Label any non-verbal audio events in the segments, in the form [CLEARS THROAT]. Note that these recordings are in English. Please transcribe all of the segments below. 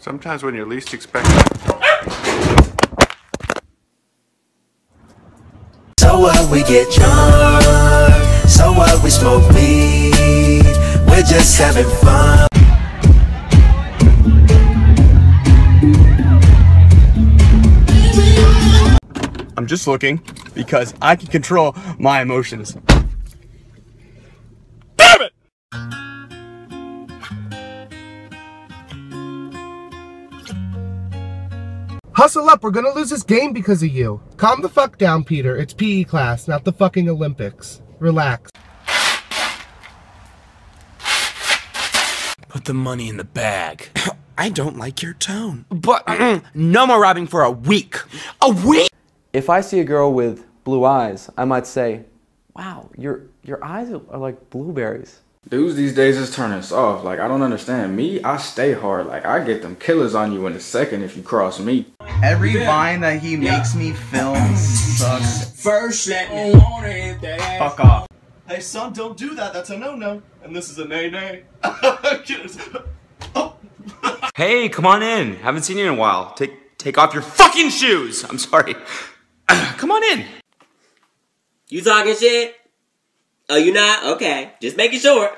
Sometimes when you're least expecting. So what we get drunk, so what we smoke weed, we're just having fun. I'm just looking because I can control my emotions. Hustle up, we're gonna lose this game because of you. Calm the fuck down, Peter. It's PE class, not the fucking Olympics. Relax. Put the money in the bag. [COUGHS] I don't like your tone. But no more robbing for a week. A week? If I see a girl with blue eyes, I might say, wow, your, your eyes are like blueberries. Dudes these days is turning us off. Like, I don't understand. Me, I stay hard. Like, I get them killers on you in a second if you cross me. Every vine that he makes me film sucks. First, let me want it. Fuck off. Hey son, don't do that. That's a no-no. And this is a nay-nay. [LAUGHS] Hey, come on in. Haven't seen you in a while. Take take off your fucking shoes. I'm sorry. [CLEARS THROAT] come on in. You talking shit? Oh, you not? Okay. Just making sure.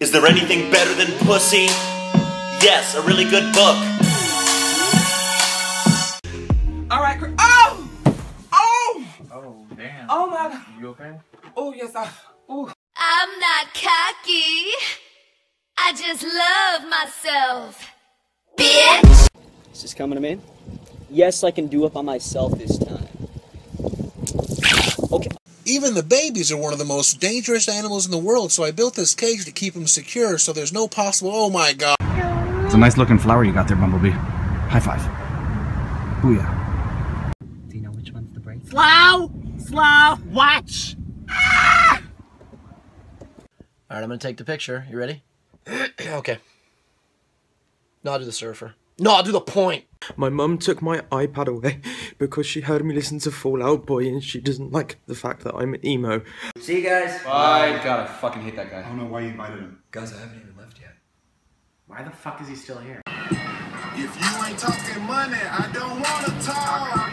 Is there anything better than pussy? Yes, a really good book. Alright, oh! Oh! Oh, damn. Oh my god. You okay? Oh, yes, I. Oh. I'm not cocky. I just love myself. Bitch! Is this coming to me? Yes, I can do it by myself this time. Okay. Even the babies are one of the most dangerous animals in the world, so I built this cage to keep them secure so there's no possible. Oh my god. It's a nice looking flower you got there, Bumblebee. High five. Booyah. Do you know which one's the break? Slow! Slow! Watch! Alright, I'm gonna take the picture. You ready? [CLEARS THROAT] okay. Not I'll the surfer. No, I'll do the point. My mum took my iPad away [LAUGHS] because she heard me listen to Fall Out Boy and she doesn't like the fact that I'm an emo. See you guys. Bye. God, I fucking hate that guy. I don't know why you invited him. Guys, I haven't even left yet. Why the fuck is he still here? If you ain't talking money, I don't wanna talk.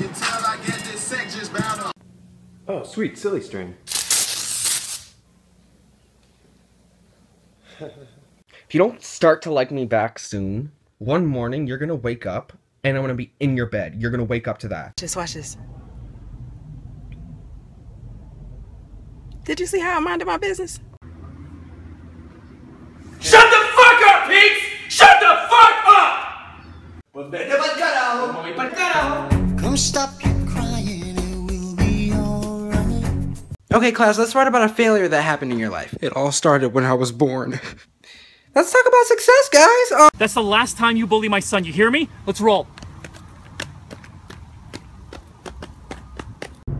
You can tell I get this sex just bound up. Oh, sweet, silly string. If you don't start to like me back soon, one morning you're gonna wake up and I'm gonna be in your bed. You're gonna wake up to that. Just watch this. Did you see how I minded my business? Shut the fuck up, Pete! Shut the fuck up! Come stop crying, it will be alright. Okay, class, let's write about a failure that happened in your life. It all started when I was born. [LAUGHS] Let's talk about success, guys. Uh That's the last time you bully my son. You hear me? Let's roll.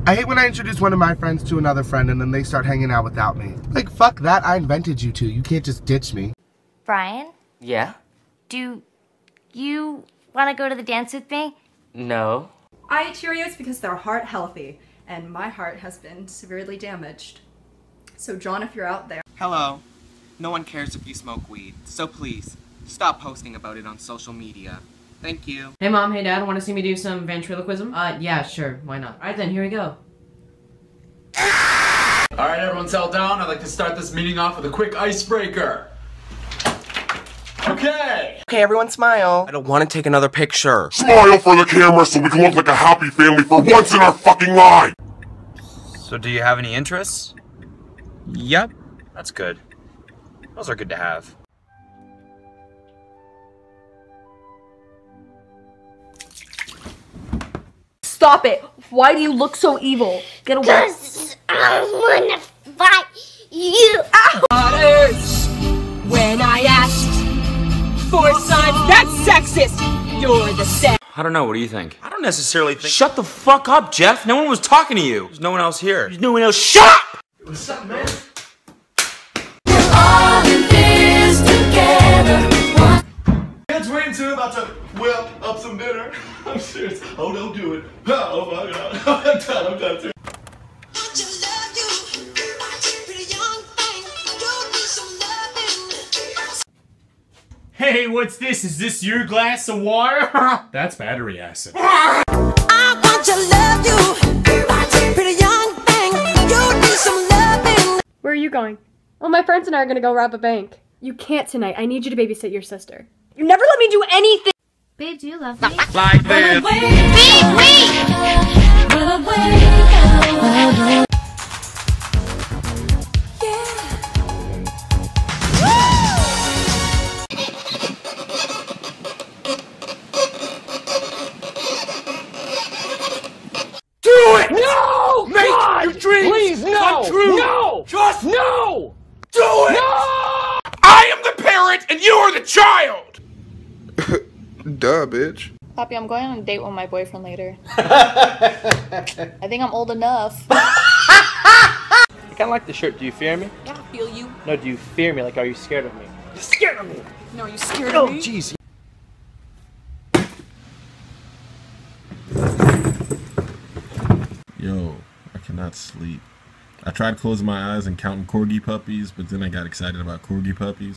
I hate when I introduce one of my friends to another friend and then they start hanging out without me. Like, fuck that, I invented you two. You can't just ditch me. Brian, Yeah? do you want to go to the dance with me? No. I eat Cheerios because they're heart healthy, and my heart has been severely damaged. So, John, if you're out there, Hello. No one cares if you smoke weed, so please stop posting about it on social media. Thank you. Hey mom, hey dad, want to see me do some ventriloquism? Uh, yeah, sure, why not? Alright then, here we go. Alright, everyone settle down. I'd like to start this meeting off with a quick icebreaker. Okay. Okay, everyone smile. I don't want to take another picture. Smile for the camera so we can look like a happy family for once in our fucking life! So do you have any interests? Yep. That's good. Those are good to have. Stop it! Why do you look so evil? Get away. Cause I wanna fight you. Ow! When I asked for sons, that's sexist. You're the sex. I don't know. What do you think? I don't necessarily think. Shut the fuck up, Jeff. No one was talking to you. There's no one else here. There's no one else. Shut up! What's up, man? Serious. Oh, don't do it. [LAUGHS] Oh my god. [LAUGHS] I'm done. I'm done too. Hey, what's this? Is this your glass of water? [LAUGHS] That's battery acid. I want to love you. Pretty young thing. You need some loving. Where are you going? Well, my friends and I are gonna go rob a bank. You can't tonight. I need you to babysit your sister. You never let me do anything! Babe, do you love me? Like this. Do it! No! Make God, your dreams please, no! come true! No! Just no! Do it! No! I am the parent and you are the child! Duh, bitch. Poppy, I'm going on a date with my boyfriend later. [LAUGHS] I think I'm old enough. I kind of like the shirt. Do you fear me? Yeah, I feel you. No, do you fear me? Like, are you scared of me? You're scared of me. No, you scared Oh, of me? Oh, jeez. Yo, I cannot sleep. I tried closing my eyes and counting corgi puppies, but then I got excited about corgi puppies.